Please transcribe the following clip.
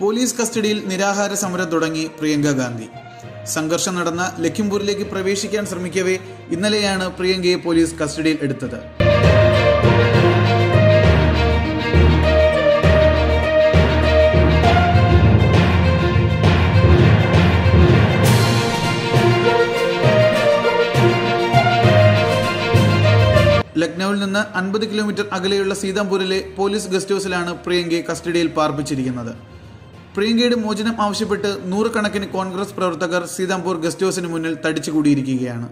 Police കസ്റ്റഡിയിൽ നിരാഹാര സമരം തുടങ്ങി പ്രിയങ്ക ഗാന്ധി. സംഘർഷം നടന്ന ലഖിംപൂരിലേക്ക് പ്രവേശിക്കാൻ ശ്രമിക്കവേ ഇന്നലെയാണ് പ്രിയങ്കയെ പോലീസ് കസ്റ്റഡിയിൽ എടുത്തത്. ലക്നൌവിൽ നിന്ന് അൻപത് കിലോമീറ്റർ അകലെയുള്ള സീതാംപൂരിലെ പോലീസ് ഗസ്റ്റ് ഹൗസിലാണ് പ്രിയങ്കയെ കസ്റ്റഡിയിൽ പാർപ്പിച്ചിരിക്കുന്നത്. പ്രിയങ്കയുടെ മോചനം ആവശ്യപ്പെട്ട് നൂറുകണക്കിന് കോൺഗ്രസ് പ്രവർത്തകർ സീതാംപൂർ ഗസ്റ്റ് ഹൗസിന് മുന്നിൽ തടിച്ചുകൂടിയിരിക്കുകയാണ്.